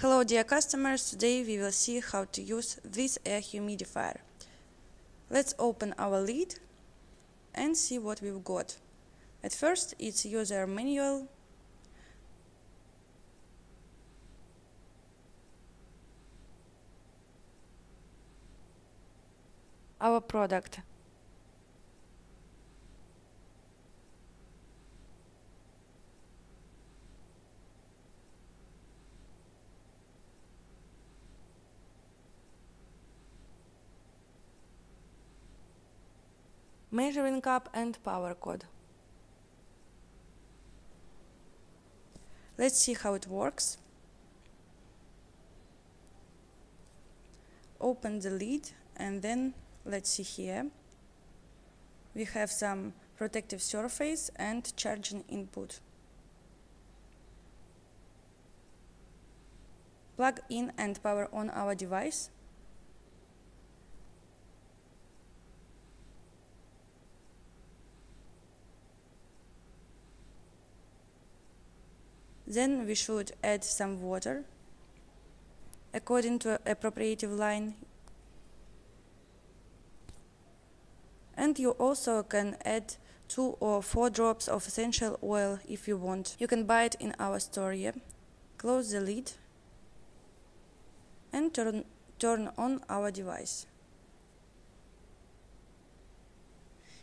Hello dear customers, today we will see how to use this air humidifier. Let's open our lid and see what we've got. At first it's user manual. Our product measuring cup and power cord. Let's see how it works. Open the lid and then let's see here. We have some protective surface and charging input. Plug in and power on our device. Then we should add some water according to appropriate line. And you also can add two or four drops of essential oil if you want. You can buy it in our store here. Close the lid and turn, turn on our device.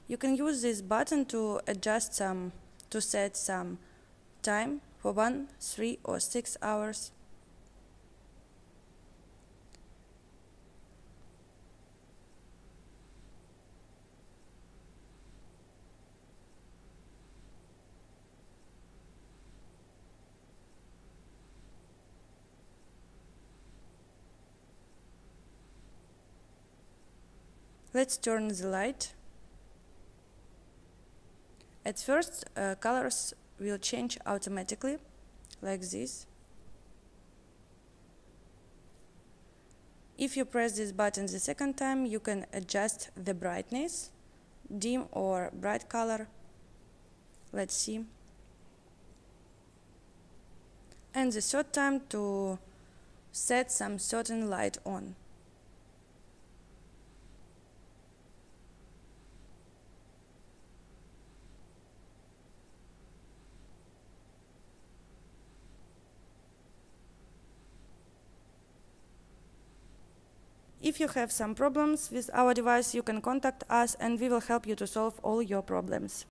You can use this button to adjust some, to set some time for one, three, or six hours. Let's turn the light. At first, uh, colors will change automatically like this. If you press this button the second time, you can adjust the brightness, dim or bright color. Let's see. And the third time to set some certain light on. If you have some problems with our device, you can contact us and we will help you to solve all your problems.